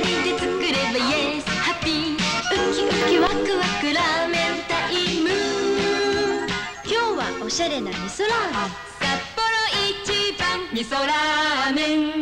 人で作れば Yes ハッピーウキウキワクワクラーメンタイム。今日はおしゃれな味噌ラーメン。札幌一番味噌ラーメン。